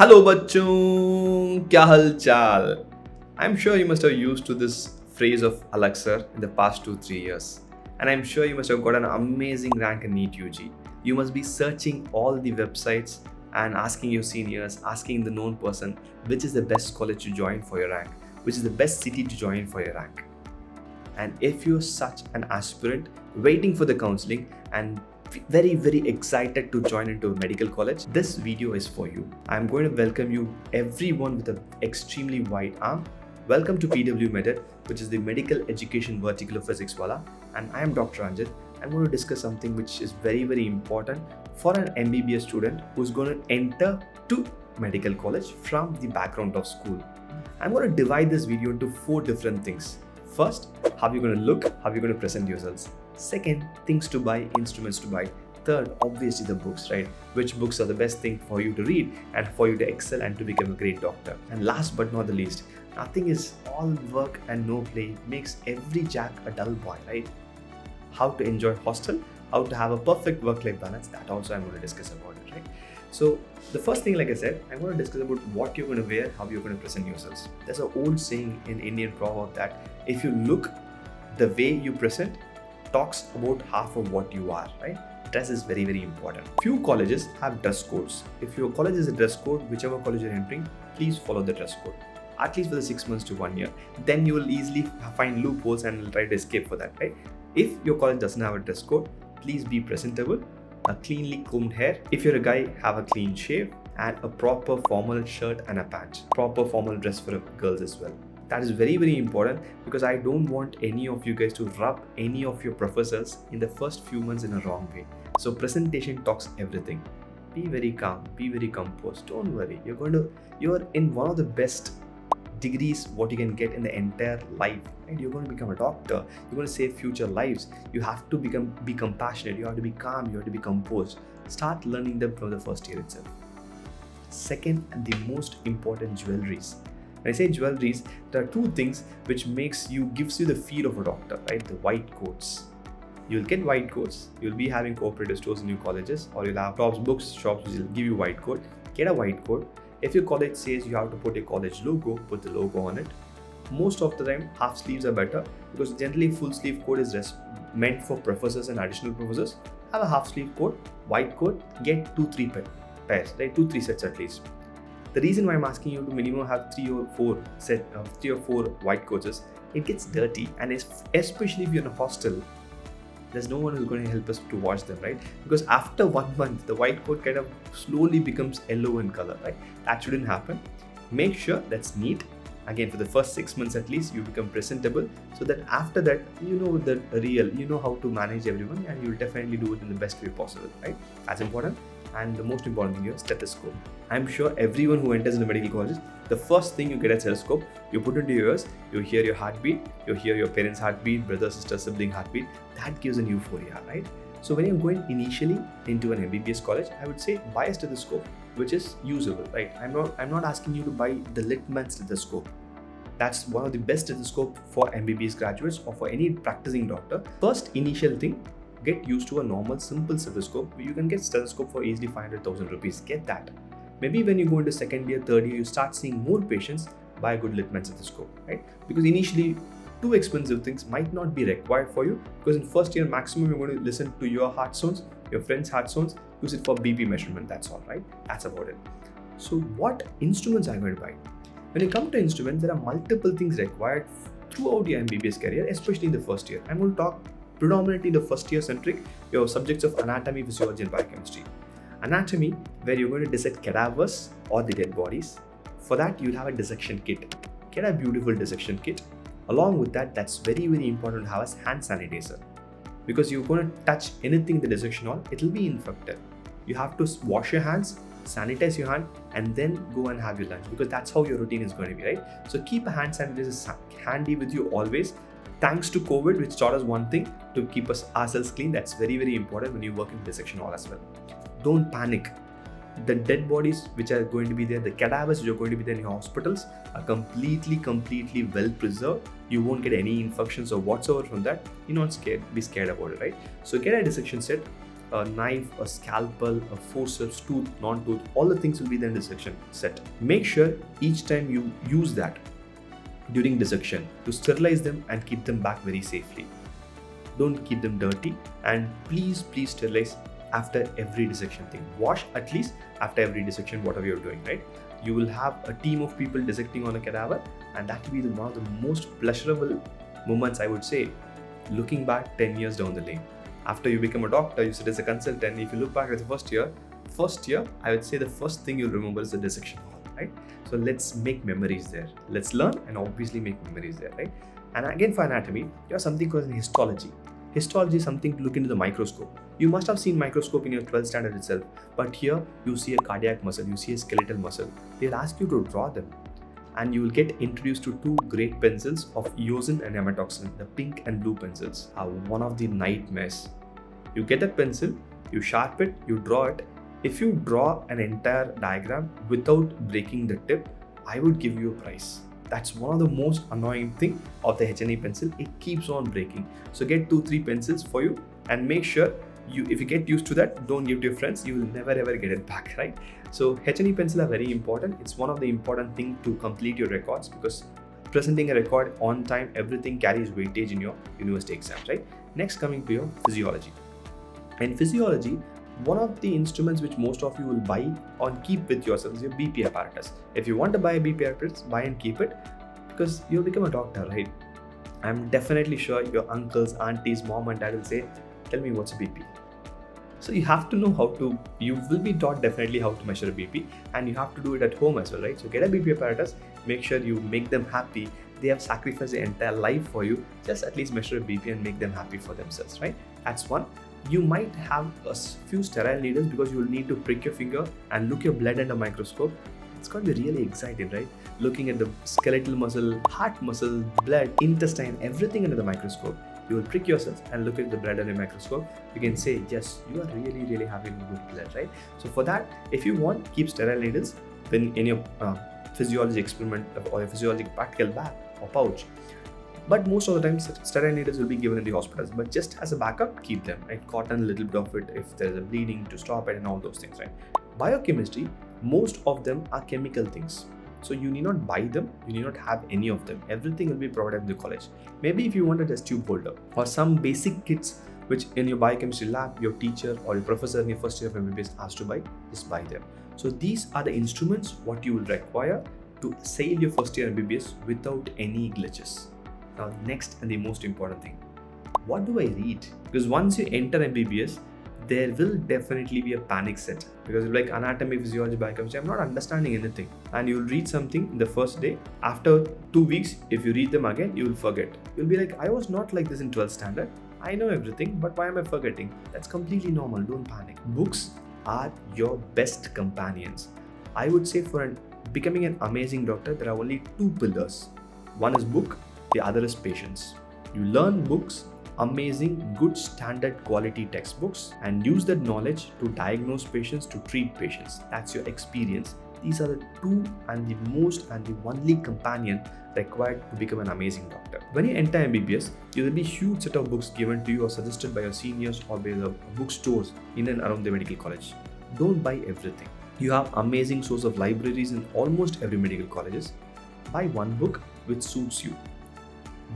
Hello bachchon, kya hal chal? I'm sure you must have used to this phrase of Alexa in the past 2-3 years. And I'm sure you must have got an amazing rank in NEET UG. You must be searching all the websites and asking your seniors, asking the known person, which is the best college to join for your rank, which is the best city to join for your rank. And if you're such an aspirant waiting for the counseling and very very excited to join into a medical college. This video is for you. I'm going to welcome you everyone with an extremely wide arm. Welcome to pw meded which is the medical education vertical of physics wallah. And i am dr Ranjith i'm going to discuss something which is very very important for an mbbs student who's going to enter to medical college from the background of school. I'm going to divide this video into four different things. First how you're going to look how you're going to present yourselves Second, things to buy, instruments to buy. Third, obviously the books, right? Which books are the best thing for you to read and for you to excel and to become a great doctor. And last but not the least, nothing is all work and no play makes every jack a dull boy, right? How to enjoy hostel, how to have a perfect work-life balance, that also I'm going to discuss about it, right? So the first thing, like I said, I'm going to discuss about what you're going to wear, how you're going to present yourselves. There's an old saying in Indian proverb that if you look the way you present, talks about half of what you are, right? Dress is very, very important. Few colleges have dress codes. If your college is a dress code, whichever college you're entering, please follow the dress code. At least for the six months to one year. Then you will easily find loopholes and try to escape for that, right? If your college doesn't have a dress code, please be presentable, a cleanly combed hair. If you're a guy, have a clean shave and a proper formal shirt and a pants. Proper formal dress for girls as well that is very very important because i don't want any of you guys to rub any of your professors in the first few months in a wrong way. So presentation talks everything. Be very calm be very composed don't worry. You're going to you're in one of the best degrees what you can get in the entire life and you're going to become a doctor. You're going to save future lives. You have to become be compassionate. You have to be calm. You have to be composed. Start learning them from the first year itself. Second and the most important jewelries when I say jewelries, there are two things which makes you gives you the feel of a doctor, right? The white coats. You'll get white coats. You'll be having cooperative stores in your colleges, or you'll have shops, books, shops which will give you white coat. Get a white coat. If your college says you have to put a college logo, put the logo on it. Most of the time, half sleeves are better because generally full sleeve coat is meant for professors and additional professors. Have a half sleeve coat, white coat. Get two, three pairs, right? Two, three sets at least the reason why I'm asking you to minimum have three or four set uh, three or four white coats is it gets dirty, and especially if you're in a hostel, there's no one who's going to help us to wash them, right? Because after one month, the white coat kind of slowly becomes yellow in color, right? That shouldn't happen. Make sure that's neat. Again, for the first six months at least, you become presentable so that after that, you know the real, you know how to manage everyone, and you'll definitely do it in the best way possible, right? That's important and the most important thing here, stethoscope. I'm sure everyone who enters the medical college, the first thing you get a stethoscope, you put into your ears, you hear your heartbeat, you hear your parents' heartbeat, brother, sister, sibling heartbeat. That gives an euphoria, right? So when you're going initially into an MBBS college, I would say buy a stethoscope which is usable, right? I'm not I'm not asking you to buy the Littmann stethoscope. That's one of the best stethoscope for MBBS graduates or for any practicing doctor. First initial thing, get used to a normal simple stethoscope you can get stethoscope for easily 500,000 rupees get that maybe when you go into second year third year you start seeing more patients buy a good Littmann stethoscope right because initially too expensive things might not be required for you because in first year maximum you're going to listen to your heart sounds your friends heart sounds use it for bp measurement that's all right that's about it so what instruments are you going to buy when you come to instruments there are multiple things required throughout your mbbs career especially in the first year i'm going to talk predominantly the first year centric, your subjects of anatomy, physiology, and biochemistry. Anatomy, where you're going to dissect cadavers or the dead bodies. For that, you'll have a dissection kit. Get a beautiful dissection kit. Along with that, that's very, very important to have a hand sanitizer. Because you're going to touch anything in the dissection hall, it'll be infected. You have to wash your hands, sanitize your hand, and then go and have your lunch because that's how your routine is going to be, right? So keep a hand sanitizer handy with you always thanks to COVID, which taught us one thing to keep us ourselves clean. That's very, very important when you work in dissection hall as well. Don't panic. The dead bodies which are going to be there, the cadavers which are going to be there in your hospitals are completely, completely well preserved. You won't get any infections or whatsoever from that. You're not scared, be scared about it, right? So get a dissection set, a knife, a scalpel, a forceps, tooth, non-tooth, all the things will be there in dissection set. Make sure each time you use that during dissection to sterilize them and keep them back very safely. Don't keep them dirty and please, please sterilize after every dissection thing. Wash at least after every dissection, whatever you're doing, right? You will have a team of people dissecting on a cadaver, and that will be the, one of the most pleasurable moments, I would say, looking back 10 years down the lane. After you become a doctor, you sit as a consultant. If you look back at the first year, first year, I would say the first thing you'll remember is the dissection hall, right? So let's make memories there. Let's learn and obviously make memories there, right? And again, for anatomy, you have something called histology. Histology is something to look into the microscope. You must have seen microscope in your 12th standard itself, but here you see a cardiac muscle, you see a skeletal muscle. They'll ask you to draw them and you will get introduced to two great pencils of eosin and hematoxylin. The pink and blue pencils are one of the nightmares. You get that pencil, you sharp it, you draw it. If you draw an entire diagram without breaking the tip, I would give you a prize. That's one of the most annoying thing of the H&E pencil. It keeps on breaking. So get two, three pencils for you and make sure you if you get used to that, don't give friends. You will never ever get it back, right? So H&E pencil are very important. It's one of the important thing to complete your records because presenting a record on time, everything carries weightage in your university exams, right? Next, coming to your physiology. In physiology, one of the instruments which most of you will buy or keep with yourself is your BP apparatus. If you want to buy a BP apparatus, buy and keep it because you'll become a doctor, right? I'm definitely sure your uncles, aunties, mom, and dad will say, Tell me what's a BP. So you have to know how to, you will be taught definitely how to measure a BP and you have to do it at home as well, right? So get a BP apparatus, make sure you make them happy. They have sacrificed their entire life for you. Just at least measure a BP and make them happy for themselves, right? That's one you might have a few sterile needles because you will need to prick your finger and look your blood under a microscope. It's going to be really exciting, right? Looking at the skeletal muscle, heart muscle, blood, intestine, everything under the microscope. You will prick yourself and look at the blood under a microscope. You can say, yes, you are really, really having good blood, right? So for that, if you want, keep sterile needles when in your uh, physiology experiment or your physiology practical bag or pouch. But most of the time sterile needles will be given in the hospitals. But just as a backup keep them right? Cotton a little bit of it if there's a bleeding to stop it and all those things right? Biochemistry most of them are chemical things so you need not buy them you need not have any of them. Everything will be provided in the college. Maybe if you want a test tube holder or some basic kits which in your biochemistry lab your teacher or your professor in your first year of mbbs asked to buy just buy them. So these are the instruments what you will require to sail your first year mbbs without any glitches. Now, next and the most important thing. What do I read? Because once you enter MBBS, there will definitely be a panic set because like anatomy, physiology, biochemistry, I'm not understanding anything. And you'll read something in the first day. After two weeks, if you read them again, you will forget. You'll be like, I was not like this in 12th standard. I know everything, but why am I forgetting? That's completely normal. Don't panic. Books are your best companions. I would say for an, becoming an amazing doctor, there are only two pillars. One is book the other is patients. You learn books, amazing, good standard quality textbooks, and use that knowledge to diagnose patients, to treat patients. That's your experience. These are the two and the most and the only companion required to become an amazing doctor. When you enter MBBS, there will be huge set of books given to you or suggested by your seniors or by the bookstores in and around the medical college. Don't buy everything. You have amazing source of libraries in almost every medical colleges. Buy one book which suits you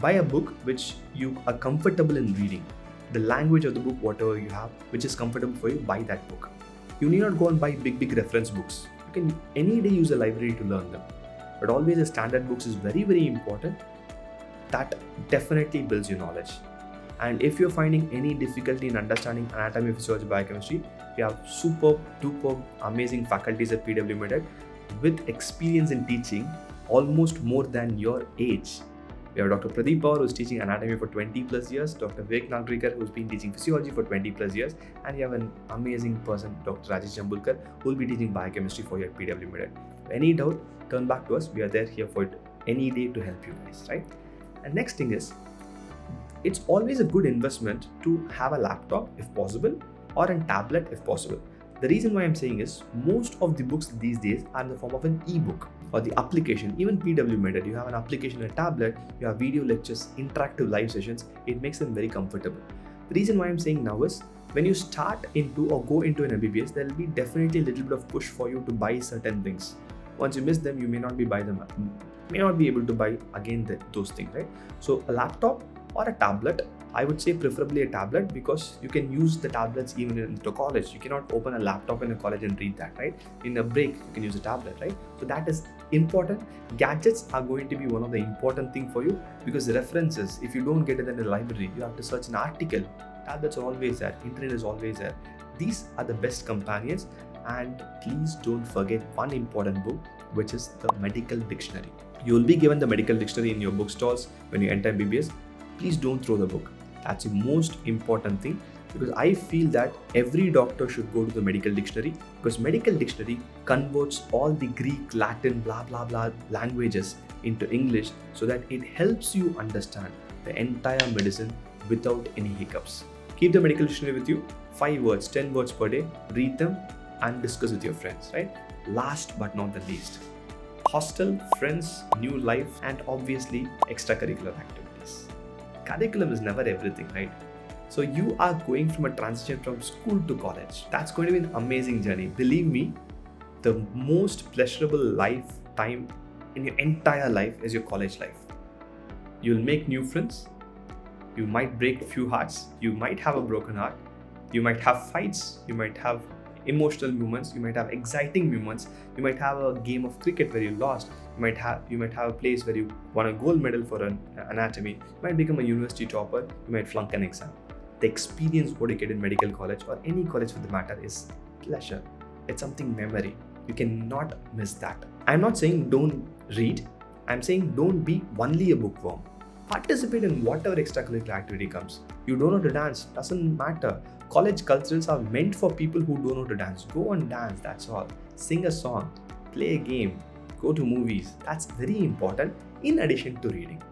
buy a book which you are comfortable in reading. The language of the book whatever you have which is comfortable for you buy that book. You need not go and buy big big reference books. You can any day use a library to learn them. But always a standard books is very very important. That definitely builds your knowledge. And if you're finding any difficulty in understanding anatomy physiology biochemistry we have super duper amazing faculties at pw med with experience in teaching almost more than your age we have Dr. Pradeep who's teaching anatomy for 20 plus years, Dr. Vivek Nagrikar who's been teaching physiology for 20 plus years, and we have an amazing person, Dr. Rajesh Jambulkar, who will be teaching biochemistry for you at PW Med. Any doubt, turn back to us. We are there here for any day to help you guys, right? And next thing is, it's always a good investment to have a laptop if possible or a tablet if possible. The reason why I'm saying is most of the books these days are in the form of an e-book or the application, even PW Med, you have an application, a tablet, you have video lectures, interactive live sessions, it makes them very comfortable. The reason why I'm saying now is when you start into or go into an MBBS, there will be definitely a little bit of push for you to buy certain things. Once you miss them, you may not be buy them, may not be able to buy again the, those things, right? So a laptop or a tablet I would say preferably a tablet because you can use the tablets even into college. You cannot open a laptop in a college and read that, right? In a break, you can use a tablet, right? So that is important. Gadgets are going to be one of the important thing for you because references, if you don't get it in the library, you have to search an article. Tablets are always there, internet is always there. These are the best companions and please don't forget one important book which is the medical dictionary. You will be given the medical dictionary in your bookstores when you enter BBS. Please don't throw the book that's the most important thing because I feel that every doctor should go to the medical dictionary because medical dictionary converts all the Greek, Latin, blah blah blah languages into English so that it helps you understand the entire medicine without any hiccups. Keep the medical dictionary with you, 5 words, 10 words per day, read them and discuss with your friends, right? Last but not the least, hostel, friends, new life and obviously extracurricular activities curriculum is never everything, right? So you are going from a transition from school to college. That's going to be an amazing journey. Believe me, the most pleasurable lifetime in your entire life is your college life. You'll make new friends. You might break a few hearts. You might have a broken heart. You might have fights. You might have emotional moments you might have exciting moments you might have a game of cricket where you lost you might have you might have a place where you won a gold medal for an uh, anatomy you might become a university topper you might flunk an exam. The experience what you get in medical college or any college for the matter is pleasure. It's something memory. You cannot miss that. I'm not saying don't read. I'm saying don't be only a bookworm. Participate in whatever extracurricular activity comes. You don't know to dance doesn't matter College culturals are meant for people who don't know to dance. Go and dance, that's all. Sing a song, play a game, go to movies. That's very important in addition to reading.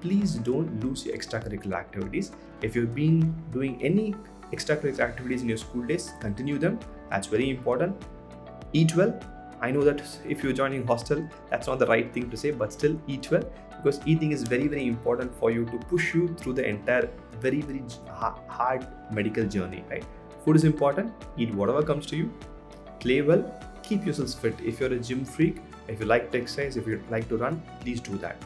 Please don't lose your extracurricular activities. If you've been doing any extracurricular activities in your school days, continue them. That's very important. Eat well. I know that if you're joining hostel, that's not the right thing to say, but still eat well because eating is very, very important for you to push you through the entire very very hard medical journey right? Food is important. Eat whatever comes to you. Play well. Keep yourselves fit. If you're a gym freak if you like to exercise if you like to run please do that.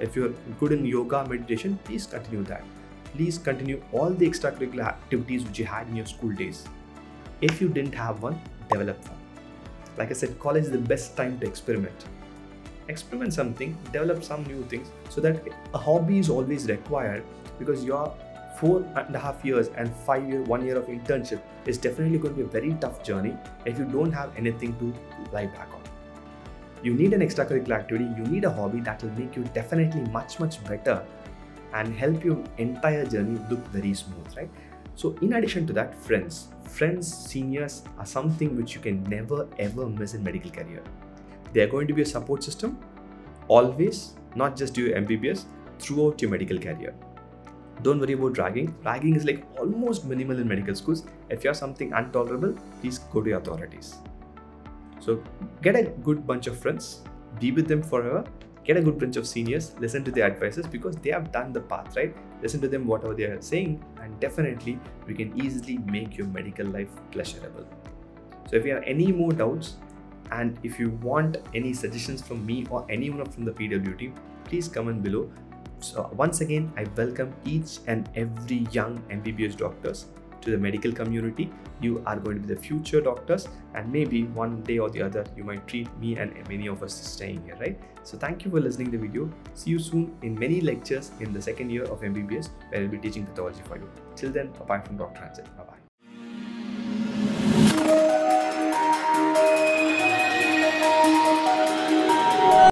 If you're good in yoga meditation please continue that. Please continue all the extracurricular activities which you had in your school days. If you didn't have one develop one. Like i said college is the best time to experiment experiment something develop some new things so that a hobby is always required because your four and a half years and five year, one year of internship is definitely going to be a very tough journey if you don't have anything to lie back on. You need an extracurricular activity, you need a hobby that will make you definitely much, much better and help your entire journey look very smooth, right? So, in addition to that, friends, friends, seniors are something which you can never ever miss in medical career. They are going to be a support system always, not just do your MBBS, throughout your medical career. Don't worry about ragging. Ragging is like almost minimal in medical schools. If you have something intolerable, please go to your authorities. So get a good bunch of friends, be with them forever, get a good bunch of seniors, listen to their advices because they have done the path, right? Listen to them, whatever they are saying, and definitely we can easily make your medical life pleasurable. So if you have any more doubts, and if you want any suggestions from me or anyone from the PW team, please comment below. So once again, I welcome each and every young MBBS doctors to the medical community. You are going to be the future doctors, and maybe one day or the other, you might treat me and many of us staying here, right? So thank you for listening to the video. See you soon in many lectures in the second year of MBBS, where I'll be teaching pathology for you. Till then, bye from Dr. Ranjith. Bye bye.